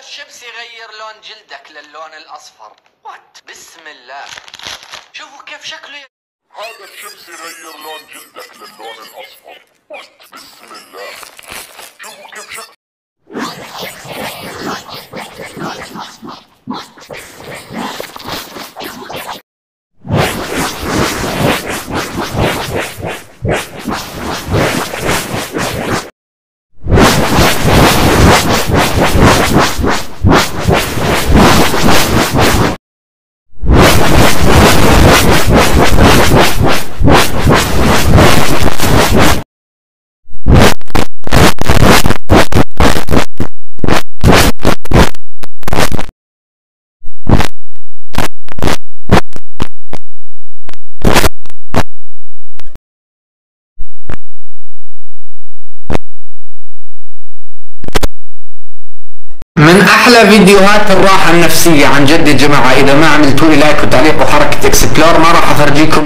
الشمس يغير لون جلدك للون الأصفر. وات بسم الله. شوفوا كيف شكله. هذا الشمس يغير لون جلدك للون من أحلى فيديوهات الراحة النفسية عن جد يا جماعة. إذا ما عملتوا لي like وتعليق وحركة explore ما راح أفرجيكم.